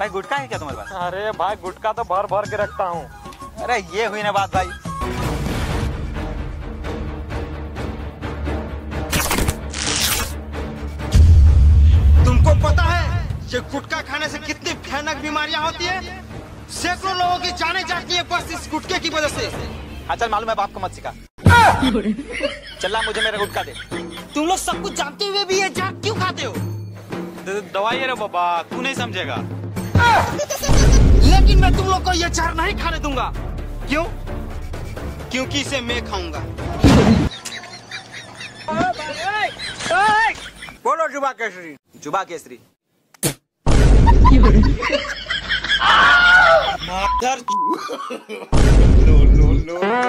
भाई गुटखा है क्या तुम्हारे पास? अरे भाई गुटका तो भर भर के रखता हूँ। अरे ये हुई ना बात भाई। तुमको पता है कि गुटखा खाने से कितनी भयानक बीमारियाँ होती है? सैकड़ों लोगों की जाने जाती है बस इस गुटखे की वजह से। हाँ चल मालूम है बाप को मत सिखा। चल मुझे मेरा गुटखा दे। तुम लोग सब कुछ जानते हुए भी ये जान क्यों खाते हो? दवाई है रे बाबा तू नहीं समझेगा। लेकिन मैं तुम लोग को ये चार नहीं खाने दूँगा। क्यों? क्योंकि इसे मैं खाऊँगा। बोलो जुबा केसरी। जुबा केसरी।